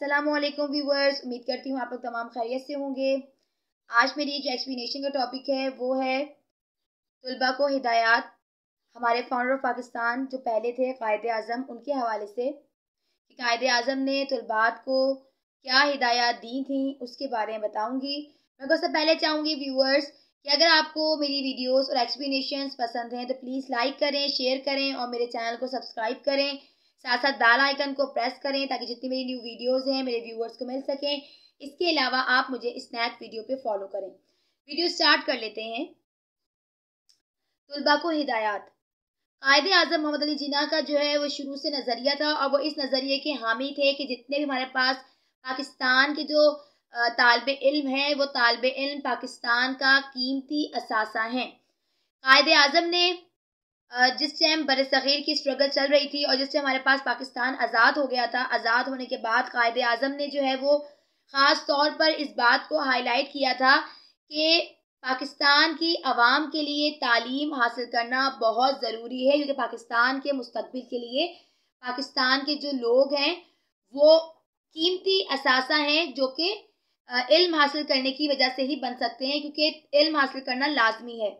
Aslam viewers उम्मीद करती हूँ आप लोग तमाम खैरियत से होंगे। आज मेरी जो एक्सप्लेनेशन का टॉपिक है, वो है तलबा को हिदायत। हमारे फाउंडर ऑफ़ पाकिस्तान जो पहले थे, कायद अज़म उनके हवाले से कि कायद अज़म ने तलबात को क्या हिदायत दी थी, उसके बारे में बताऊँगी। मैं सबसे पहले चाहूँगी व्यूवर्स कि अगर आपको मेरी वीडियोस और एक्सप्लेनेशन पसंद हैं तो प्लीज़ लाइक करें शेयर करें और मेरे चैनल को सब्सक्राइब करें। साथ साथ बेल आइकन को प्रेस करें ताकि जितनी मेरी न्यू वीडियोस हैं, मेरे व्यूअर्स को मिल सकें। इसके अलावा आप मुझे स्नैक वीडियो पे फॉलो करें। वीडियो स्टार्ट कर लेते हैं। तलबा को हिदायत। कायद अजम मोहम्मद अली जिना का जो है, वो शुरू से नज़रिया था और वो इस नज़रिए के हामी थे कि जितने भी हमारे पास पाकिस्तान के जो तालब इल्म है, वो तालब इल्म पाकिस्तान का कीमती असासा हैं। कायद अजम ने जिस टाइम बर सग़ीर की स्ट्रगल चल रही थी और जिस टाइम हमारे पास पाकिस्तान आज़ाद हो गया था। आज़ाद होने के बाद कायद अज़म ने जो है वो ख़ास तौर पर इस बात को हाईलाइट किया था कि पाकिस्तान की आवाम के लिए तालीम हासिल करना बहुत ज़रूरी है, क्योंकि पाकिस्तान के मुस्तबिल के लिए पाकिस्तान के जो लोग हैं, वो कीमती असासा हैं जो कि इल्म हासिल करने की वजह से ही बन सकते हैं, क्योंकि इल्म हासिल करना लाजमी है।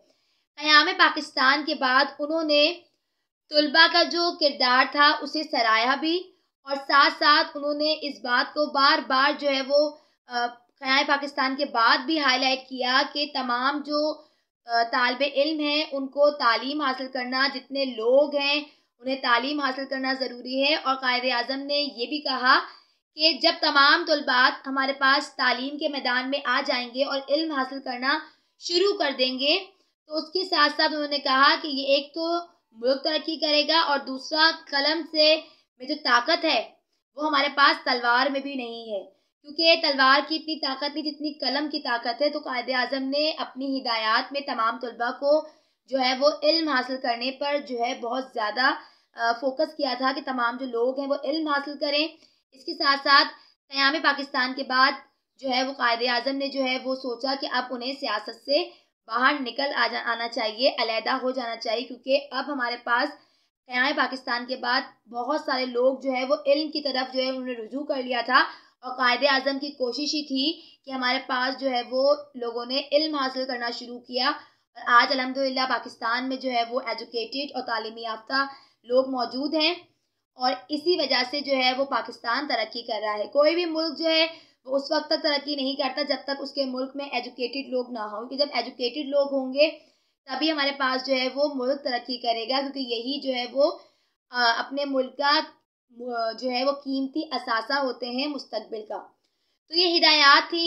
क़याम पाकिस्तान के बाद उन्होंने तलबा का जो किरदार था उसे सराहा भी और साथ साथ उन्होंने इस बात को बार बार जो है वो क़याम पाकिस्तान के बाद भी हाईलाइट किया कि तमाम जो तालब इल्म हैं उनको तालीम हासिल करना, जितने लोग हैं उन्हें तालीम हासिल करना ज़रूरी है और कायद अज़म ने यह भी कहा कि जब तमाम तलबात हमारे पास तालीम के मैदान में आ जाएँगे और इल्म हासिल करना शुरू कर देंगे तो उसके साथ साथ उन्होंने कहा कि ये एक तो मुल्क तरक्की करेगा और दूसरा कलम से में जो ताकत है, वो हमारे पास तलवार में भी नहीं है। क्योंकि तलवार की इतनी ताकत नहीं जितनी कलम की ताकत है तो कायद अज़म ने अपनी हिदायत में तमाम तलबा को जो है वो इल्म हासिल करने पर जो है बहुत ज़्यादा फोकस किया था कि तमाम जो लोग हैं वो इल्म हासिल करें। इसके साथ साथ क़याम पाकिस्तान के बाद जो है वो कायद अज़म ने जो है वो सोचा कि अब उन्हें सियासत से बाहर निकल आ जा, आना चाहिए, अलहदा हो जाना चाहिए, क्योंकि अब हमारे पास क़याम पाकिस्तान के बाद बहुत सारे लोग जो है वो इल्म की तरफ़ जो है उन्होंने रुजू कर लिया था और कायद अज़म की कोशिश ही थी कि हमारे पास जो है वो लोगों ने इल्म हासिल करना शुरू किया। और आज अलहमदिल्ला पाकिस्तान में जो है वो एजुकेटेड और तालीमी याफ्ता लोग मौजूद हैं और इसी वजह से जो है वो पाकिस्तान तरक्की कर रहा है। कोई भी मुल्क जो है वो उस वक्त तक तरक्की नहीं करता जब तक उसके मुल्क में एजुकेटेड लोग ना हों क्योंकि जब एजुकेटेड लोग होंगे तभी हमारे पास जो है वो मुल्क तरक्की करेगा क्योंकि यही जो है वो आ, अपने मुल्क का जो है वो कीमती असासा होते हैं मुस्तबिल का। तो ये हिदायत थी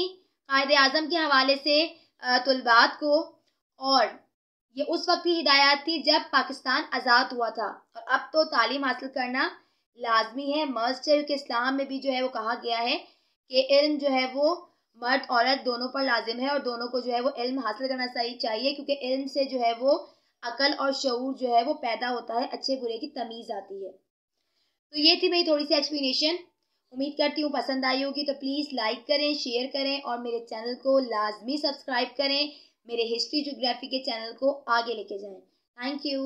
कायद अज़म के हवाले से तलबात को और ये उस वक्त की हिदायत थी जब पाकिस्तान आज़ाद हुआ था। और अब तो तालीम हासिल करना लाजमी है। मस्ट है क्योंकि इस्लाम में भी जो है वो कहा गया है कि इल्म जो है वो मर्द, औरत दोनों पर लाजिम है और दोनों को जो है वो इल्म हासिल करना चाहिए क्योंकि इल्म से जो है वो अकल और शूर जो है वो पैदा होता है, अच्छे बुरे की तमीज़ आती है। तो ये थी मेरी थोड़ी सी एक्सप्लेनेशन उम्मीद करती हूँ पसंद आई होगी तो प्लीज़ लाइक करें शेयर करें और मेरे चैनल को लाजमी सब्सक्राइब करें। मेरे हिस्ट्री जोग्राफी के चैनल को आगे लेके जाएँ। Thank you